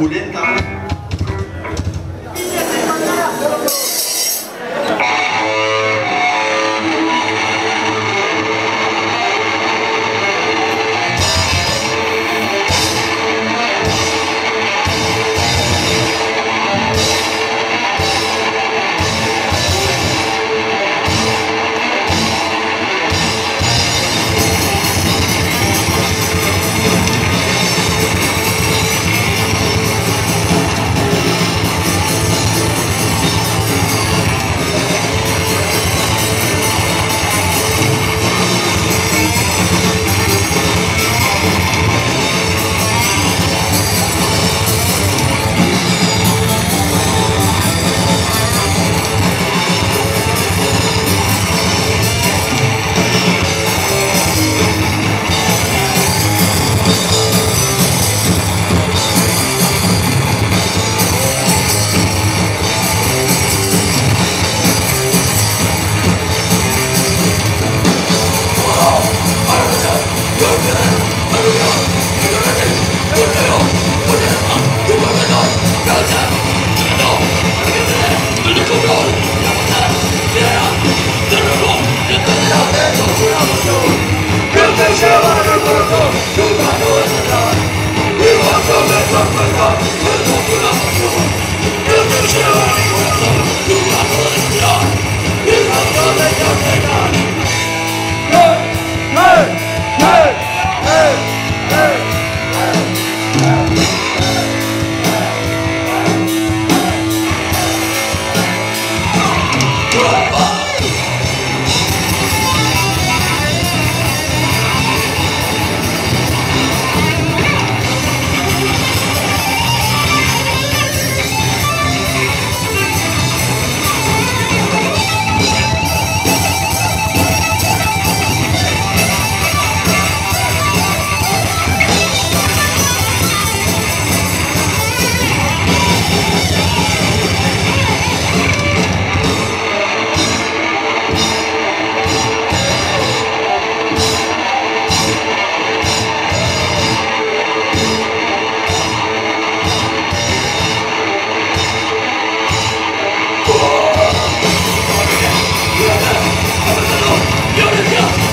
Mulher tá... Hey!